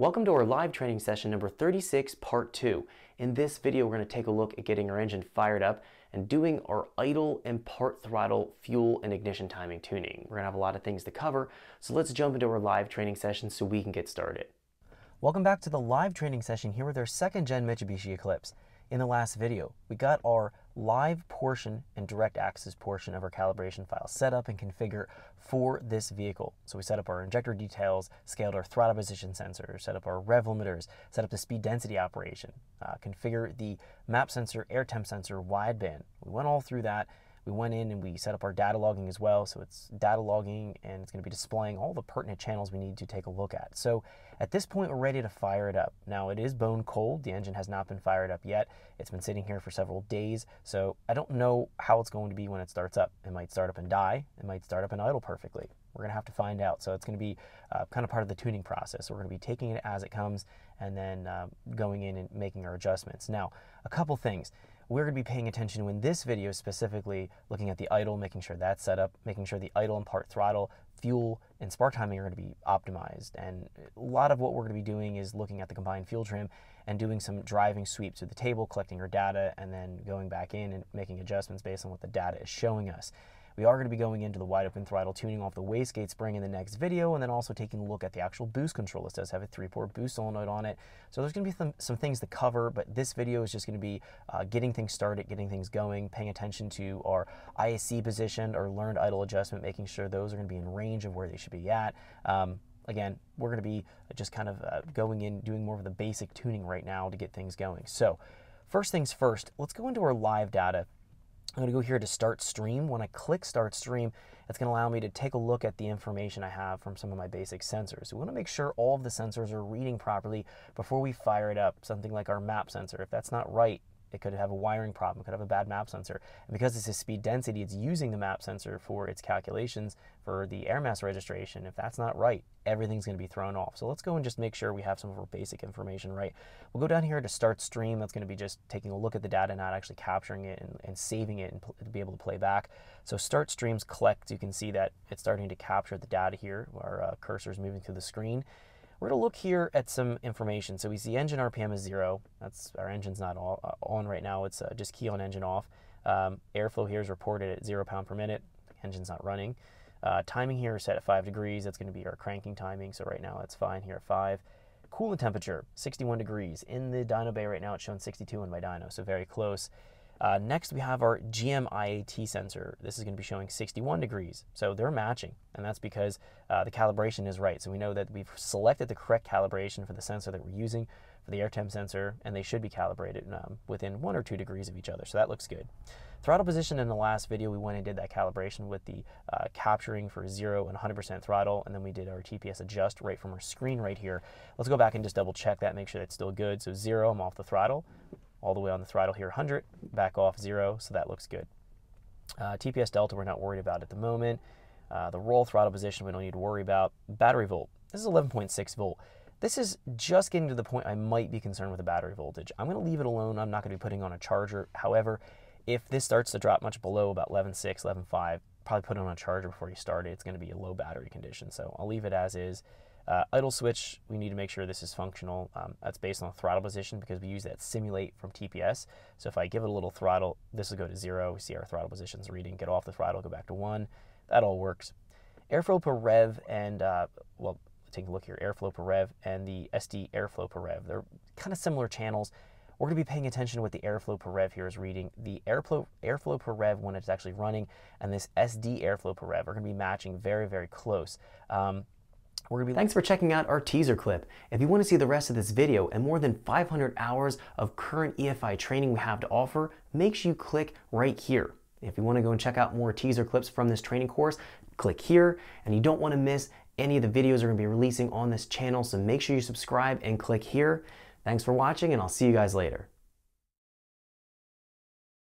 Welcome to our live training session number 36, part two. In this video, we're gonna take a look at getting our engine fired up and doing our idle and part throttle fuel and ignition timing tuning. We're gonna have a lot of things to cover, so let's jump into our live training session so we can get started. Welcome back to the live training session here with our second gen Mitsubishi Eclipse. In the last video, we got our live portion and direct access portion of our calibration file set up and configure for this vehicle. So we set up our injector details, scaled our throttle position sensor, set up our rev limiters, set up the speed density operation, uh, configure the map sensor, air temp sensor, wideband. We went all through that we went in and we set up our data logging as well. So it's data logging and it's going to be displaying all the pertinent channels we need to take a look at. So at this point, we're ready to fire it up. Now it is bone cold. The engine has not been fired up yet. It's been sitting here for several days. So I don't know how it's going to be when it starts up. It might start up and die. It might start up and idle perfectly. We're going to have to find out. So it's going to be uh, kind of part of the tuning process. We're going to be taking it as it comes and then uh, going in and making our adjustments. Now, a couple things we're going to be paying attention in this video specifically looking at the idle, making sure that's set up, making sure the idle and part throttle, fuel, and spark timing are going to be optimized. And a lot of what we're going to be doing is looking at the combined fuel trim and doing some driving sweeps to the table, collecting our data, and then going back in and making adjustments based on what the data is showing us. We are going to be going into the wide open throttle tuning off the wastegate spring in the next video and then also taking a look at the actual boost control. This does have a three-port boost solenoid on it. So there's going to be some, some things to cover, but this video is just going to be uh, getting things started, getting things going, paying attention to our ISC position or learned idle adjustment, making sure those are going to be in range of where they should be at. Um, again, we're going to be just kind of uh, going in, doing more of the basic tuning right now to get things going. So first things first, let's go into our live data I'm going to go here to start stream. When I click start stream, it's going to allow me to take a look at the information I have from some of my basic sensors. we want to make sure all of the sensors are reading properly before we fire it up. Something like our map sensor. If that's not right, it could have a wiring problem, it could have a bad map sensor. And because it's a speed density, it's using the map sensor for its calculations for the air mass registration. If that's not right, everything's going to be thrown off. So let's go and just make sure we have some of our basic information right. We'll go down here to start stream. That's going to be just taking a look at the data, not actually capturing it and, and saving it and to be able to play back. So start streams collect. You can see that it's starting to capture the data here. Our uh, cursor is moving through the screen. We're going to look here at some information. So we see engine RPM is zero. That's our engine's not all, uh, on right now. It's uh, just key on engine off. Um, airflow here is reported at zero pound per minute. Engine's not running. Uh, timing here is set at five degrees. That's going to be our cranking timing. So right now that's fine here at five. Coolant temperature, 61 degrees. In the dyno bay right now, it's showing 62 in my dyno, so very close. Uh, next, we have our GM IAT sensor. This is going to be showing 61 degrees, so they're matching, and that's because uh, the calibration is right. So we know that we've selected the correct calibration for the sensor that we're using for the air temp sensor, and they should be calibrated um, within one or two degrees of each other, so that looks good. Throttle position in the last video, we went and did that calibration with the uh, capturing for 0 and 100% throttle, and then we did our TPS adjust right from our screen right here. Let's go back and just double check that, make sure that's still good. So 0, I'm off the throttle all the way on the throttle here 100, back off 0, so that looks good. Uh, TPS delta we're not worried about at the moment. Uh, the raw throttle position we don't need to worry about. Battery volt, this is 11.6 volt. This is just getting to the point I might be concerned with the battery voltage. I'm going to leave it alone. I'm not going to be putting on a charger. However, if this starts to drop much below about 11.6, 11.5, probably put it on a charger before you start it. It's going to be a low battery condition. So I'll leave it as is. Uh, idle switch, we need to make sure this is functional. Um, that's based on throttle position because we use that simulate from TPS. So if I give it a little throttle, this will go to zero. We see our throttle positions reading, get off the throttle, go back to one. That all works. Airflow per rev and, uh, well, take a look here, airflow per rev and the SD airflow per rev. They're kind of similar channels. We're going to be paying attention to what the airflow per rev here is reading. The airflow, airflow per rev when it's actually running and this SD airflow per rev are going to be matching very, very close. Um, Thanks for checking out our teaser clip. If you want to see the rest of this video and more than 500 hours of current EFI training we have to offer, make sure you click right here. If you want to go and check out more teaser clips from this training course, click here. And you don't want to miss any of the videos we're going to be releasing on this channel, so make sure you subscribe and click here. Thanks for watching, and I'll see you guys later.